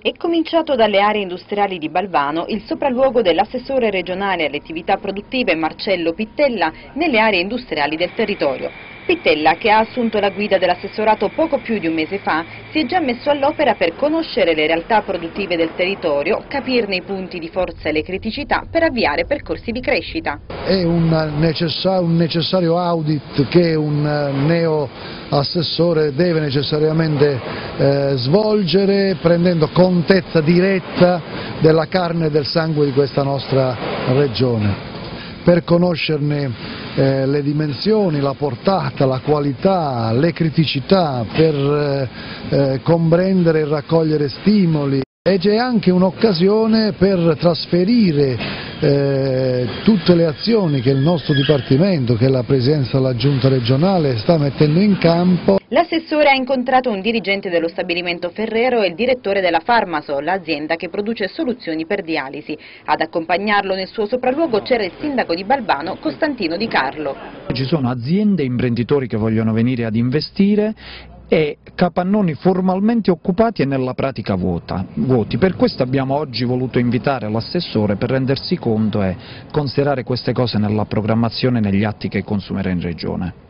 È cominciato dalle aree industriali di Balvano il sopralluogo dell'assessore regionale alle attività produttive Marcello Pittella nelle aree industriali del territorio. Pittella, che ha assunto la guida dell'assessorato poco più di un mese fa, si è già messo all'opera per conoscere le realtà produttive del territorio, capirne i punti di forza e le criticità per avviare percorsi di crescita. È un, necessario, audit che un neo assessore deve necessariamente eh, svolgere prendendo contezza diretta della carne e del sangue di questa nostra regione. Per conoscerne eh, le dimensioni, la portata, la qualità, le criticità, per eh, eh comprendere e raccogliere stimoli. E c'è anche un'occasione per trasferire tutte le azioni che il nostro Dipartimento, che la Presidenza della Giunta regionale sta mettendo in campo. L'assessore ha incontrato un dirigente dello stabilimento Ferrero e il direttore della Farmaso, l'azienda che produce soluzioni per dialisi. Ad accompagnarlo nel suo sopralluogo c'era il sindaco di Balbano, Costantino Di Carlo. Ci sono aziende e imprenditori che vogliono venire ad investire e capannoni formalmente occupati e nella pratica vuota, vuoti. Per questo abbiamo oggi voluto invitare l'assessore per rendersi conto e considerare queste cose nella programmazione e negli atti che consumerà in Regione.